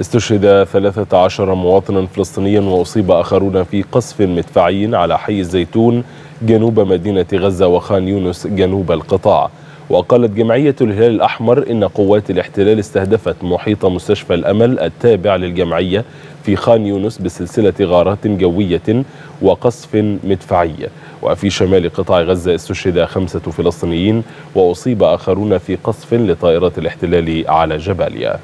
استشهد 13 مواطنا فلسطينيا وأصيب آخرون في قصف مدفعي على حي الزيتون جنوب مدينة غزة وخان يونس جنوب القطاع. وقالت جمعية الهلال الأحمر إن قوات الاحتلال استهدفت محيط مستشفى الأمل التابع للجمعية في خان يونس بسلسلة غارات جوية وقصف مدفعي. وفي شمال قطاع غزة استشهد خمسة فلسطينيين وأصيب آخرون في قصف لطائرات الاحتلال على جباليا.